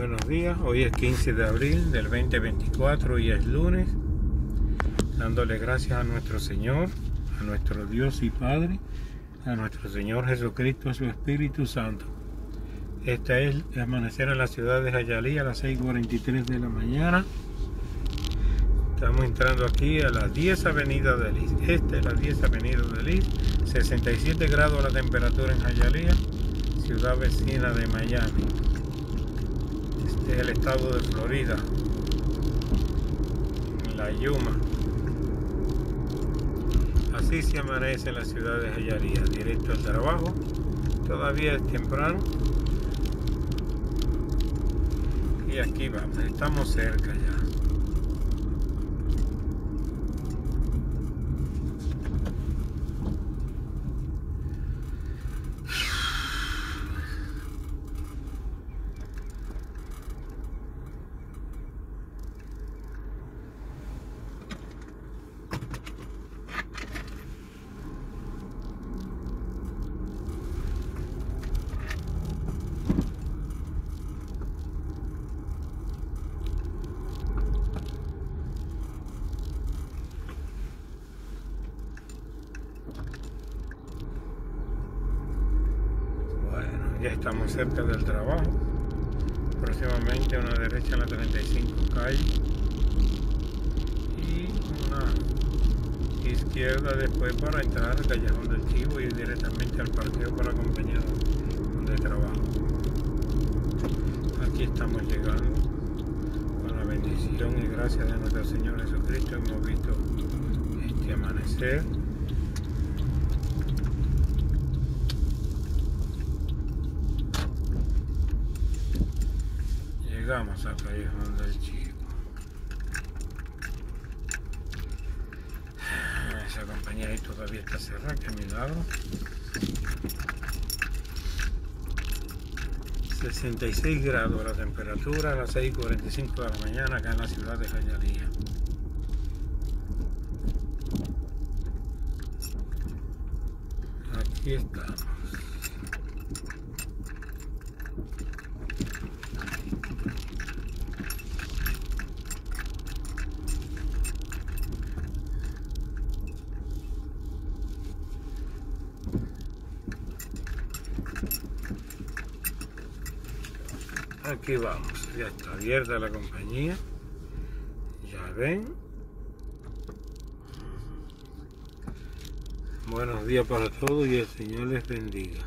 Buenos días, hoy es 15 de abril del 2024 y es lunes, dándole gracias a nuestro Señor, a nuestro Dios y Padre, a nuestro Señor Jesucristo, a su Espíritu Santo. Esta es el amanecer en la ciudad de Jayalí a las 6.43 de la mañana. Estamos entrando aquí a las 10 avenidas de Liz. Esta es la 10 avenida de Liz, 67 grados la temperatura en Jayalía, ciudad vecina de Miami el estado de Florida, la Yuma. Así se amanece en la ciudad de Jayalía, directo al trabajo. Todavía es temprano. Y aquí vamos, estamos cerca ya. Ya estamos cerca del trabajo. Próximamente una derecha en la 35 calle y una izquierda después para entrar al callejón del Chivo y directamente al parqueo para acompañar de trabajo. Aquí estamos llegando con la bendición y gracias de nuestro Señor Jesucristo. Hemos visto este amanecer llegamos al callejón del chico. Esa compañía ahí todavía está cerrada, que milagro. 66 grados la temperatura a las 6.45 de la mañana acá en la ciudad de Jayalía. Aquí estamos. Aquí vamos, ya está abierta la compañía. Ya ven. Buenos días para todos y el Señor les bendiga.